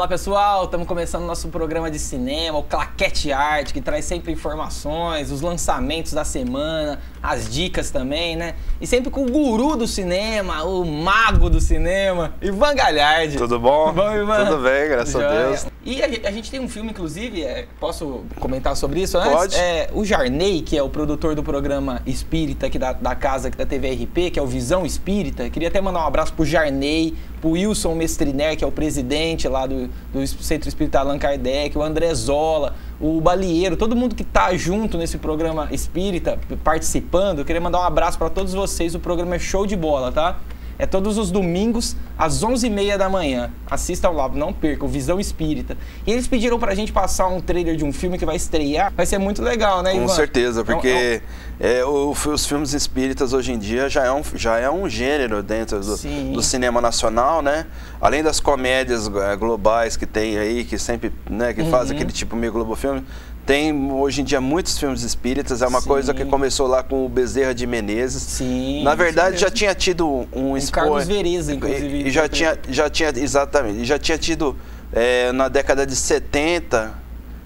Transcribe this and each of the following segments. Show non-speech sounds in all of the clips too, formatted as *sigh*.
Olá pessoal, estamos começando nosso programa de cinema, o Claquete Arte, que traz sempre informações, os lançamentos da semana, as dicas também, né? E sempre com o guru do cinema, o mago do cinema, Ivan Galhardi. Tudo bom? Bom, Ivan? Tudo bem, graças Joia. a Deus. E a, gente- a gente tem um filme, inclusive, é, posso comentar sobre isso antes? Pode. É, o Jarney, que é o produtor do programa Espírita aqui da, da casa aqui da TV RP, que é o Visão Espírita. Queria até mandar um abraço pro Jarney, pro Wilson Mestriner, que é o presidente lá do, do Centro Espírita Allan Kardec, o André Zola, o Balieiro, todo mundo que tá junto nesse programa Espírita, participando. Eu queria mandar um abraço para todos vocês. O programa é show de bola, tá? É todos os domingos, às 11h30 da manhã. Assistam lá, não percam, Visão Espírita. E eles pediram pra gente passar um trailer de um filme que vai estrear. Vai ser muito legal, né, Com Ivan? certeza, É um- porque é, o- os filmes espíritas hoje em dia já é um, já é um gênero dentro do, do cinema nacional, né? Além das comédias eh, globais que tem aí, que sempre, né, que Uhum. faz aquele tipo meio globo filme, tem hoje em dia muitos filmes espíritas, é uma Sim. coisa que começou lá com o Bezerra de Menezes. Sim, Na verdade, já tinha tido um, Um expo- Carlos Vereza, inclusive. E, já tinha, já tinha, exatamente, já tinha tido é, na década de 70,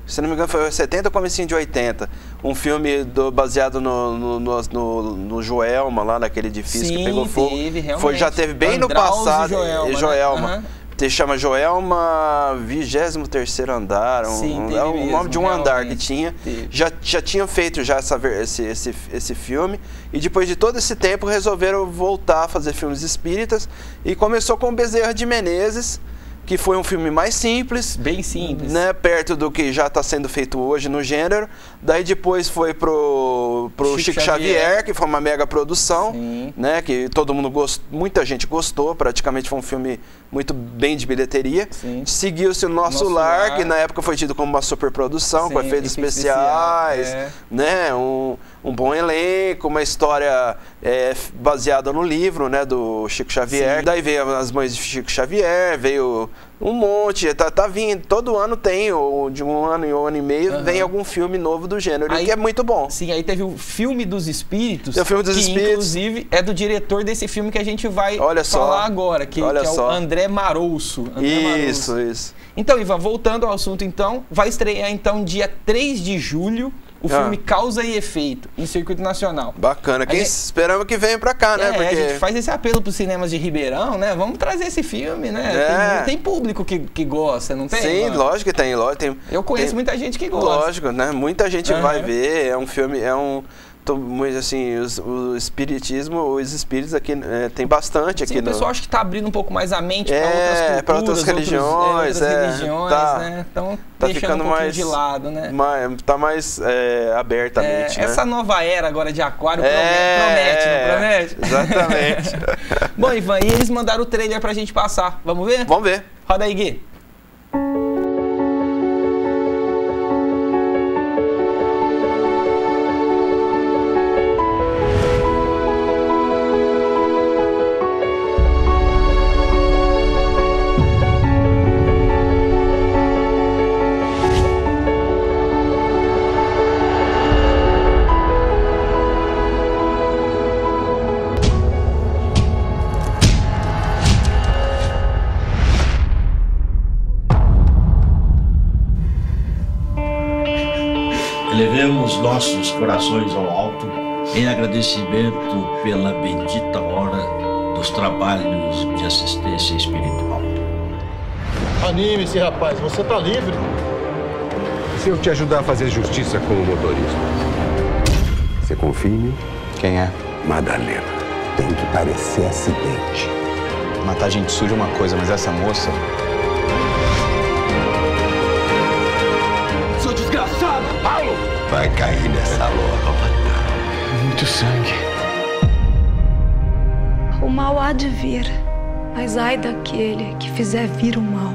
se não me engano foi 70 ou comecinho de 80, um filme do- baseado no, no, no, no- no Joelma, lá naquele edifício Sim, que pegou fogo. teve, realmente. Foi, já teve bem no Andraus e passado. Joelma, e né? Joelma. Se chama Joelma 23 andar, um, Sim, um- é o mesmo, nome de um andar que tinha. Teve. Já, já tinham feito já essa, esse, esse, esse filme e depois de todo esse tempo resolveram voltar a fazer filmes espíritas e começou com Bezerra de Menezes, que foi um filme mais simples, Bem simples. né, perto do que já está sendo feito hoje no gênero. Daí depois foi pro, pro Chico Chico, Xavier, Xavier. que foi uma mega produção, Sim. né, que todo mundo gostou, muita gente gostou, praticamente foi um filme muito bem de bilheteria. Seguiu-se o Nosso, Nosso Lar, Lar. que na época foi tido como uma superprodução, com Sim, efeitos efeitos especiais, especiais, é. né, um, um bom elenco, uma história é, baseada no livro, né, do Chico Xavier. Sim. Daí veio as mães de Chico Xavier, veio um monte, tá, tá vindo, todo ano tem, ou de um ano em um ano e meio, Aham. vem algum filme novo do gênero, Aí- que é muito bom. Sim, aí teve o filme dos espíritos. O filme dos que, Espíritos. inclusive, é do diretor desse filme que a gente vai Olha só. falar agora, que, Olha que é o só. André Marouço. André Isso, Marouço. isso. Então, Ivan, voltando ao assunto, então, vai estrear então dia 3 de julho o Ah. filme Causa e Efeito, em circuito nacional. Bacana. Quem gente- esperamos que venha pra cá, né? É, Porque a gente faz esse apelo para os cinemas de Ribeirão, né? Vamos trazer esse filme, né? É. Tem, tem público que, que gosta, não tem? Sim, Ivan? lógico que tem, lógico. Tem, Eu conheço tem- muita gente que gosta. Lógico, né? Muita gente Aham. vai ver. É um filme, é um. Muito assim, os- o espiritismo, os espíritos aqui é, tem bastante Sim, aqui o no. pessoal acho que tá abrindo um pouco mais a mente para É, outras culturas, pra outras outros- religiões, outras é, religiões, tá. né? Então, Tá deixando ficando um mais- de lado, né? mais- tá mais é, aberta a É, mente, né? essa nova era agora de aquário É, promete, é, não promete? exatamente. *laughs* Bom, Ivan, e eles mandaram o trailer pra gente passar. Vamos ver? Vamos ver. Roda aí, Gui. Nossos corações ao alto em agradecimento pela bendita hora dos trabalhos de assistência espiritual. Anime-se, rapaz, você tá livre. Se eu te ajudar a fazer justiça com o motorista. Você confia em mim? Quem é? Madalena. Tem que parecer acidente. Matar gente suja é uma coisa, mas essa moça. Vai cair nessa lova. Muito sangue. O mal há de vir, mas ai daquele que fizer vir o mal.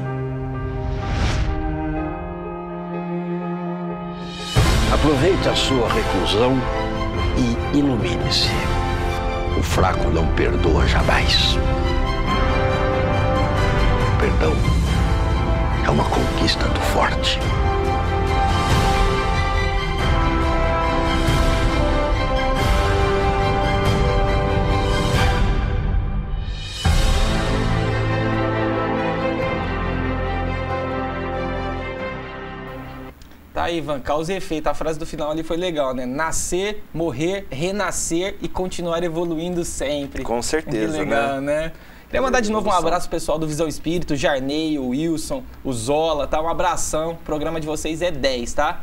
Aproveite a sua reclusão e ilumine-se. O fraco não perdoa jamais. O perdão é uma conquista do forte. Aí, Ivan, causa e efeito. A frase do final ali foi legal, né? Nascer, morrer, renascer e continuar evoluindo sempre. Com certeza, que legal, né? né? Queria mandar de novo um abraço pro pessoal do Visão Espírito, o Jarney, o Wilson, o Zola, tá? Um abração. O programa de vocês é 10, tá?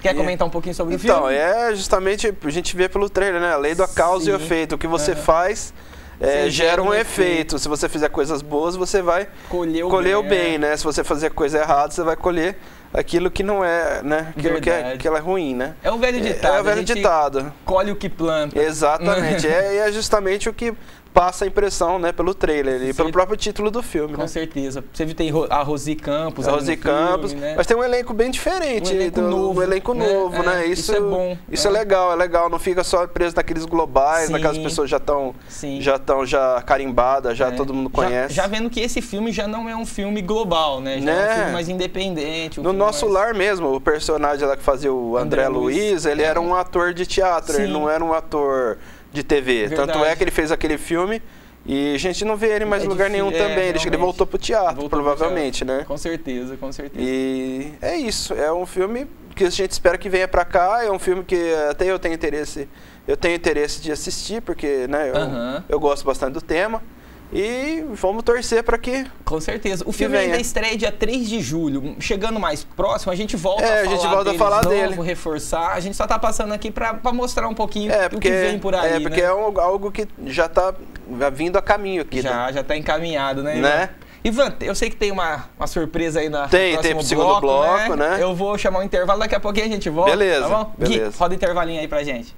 Quer E- comentar um pouquinho sobre o Então, filme? é justamente, a gente vê pelo trailer, né? A lei da causa e o Sim. efeito. O que você Aham. faz é, gera um efeito. Se você fizer coisas boas, você vai Colher o colher o bem, bem, é. né? Se você fazer coisa errada, você vai colher aquilo que não é, né? Aquilo que é, que ela é ruim, né? É o velho ditado. É o a velho ditado. Colhe o que planta. Exatamente. *laughs* é, é justamente o que passa a impressão, né? Pelo trailer e pelo próprio título do filme, Com né? certeza. Você viu, tem a Rosi Campos. A Rose no filme, Campos, né? mas tem um elenco bem diferente, Um elenco do- novo, um elenco né? novo, É, né? isso é bom, Isso é é. legal, é legal, não fica só preso naqueles globais, Sim. naquelas pessoas já estão já estão já carimbadas, já É. todo mundo Já- conhece. Já, vendo que esse filme já não é um filme global, né? Já é um Né? filme mais independente. um no nosso mais- lar mesmo, o personagem lá que fazia o André, André Luiz, Luiz, ele é. era um ator de teatro, ele Sim. não era um ator de TV. Tanto é Verdade. que ele fez aquele filme e a gente não vê ele em mais É lugar difícil- nenhum é, também. Ele, voltou pro teatro, Voltou pro provavelmente, teatro. né? Com certeza, com certeza. E é isso, é um filme que a gente espera que venha pra cá, é um filme que até eu tenho interesse, eu tenho interesse de assistir, porque né, eu, Aham. eu gosto bastante do tema. E vamos torcer pra que. Com certeza. O filme ainda estreia dia 3 de julho. Chegando mais próximo, a gente volta É, a a falar gente volta a dele falar novo, dele. reforçar. A gente só tá passando aqui pra mostrar um pouquinho É, o porque, que vem por aí, é, porque né? é um- algo que já tá vindo a caminho aqui. né? Já, já tá encaminhado, né, Ivan? Né? Ivan, eu sei que tem uma, uma surpresa aí na Tem, no tem próximo pro segundo bloco, né? Eu vou chamar um intervalo, daqui a pouquinho a gente volta. Beleza, tá bom? Gui, beleza. roda o intervalinho aí pra gente.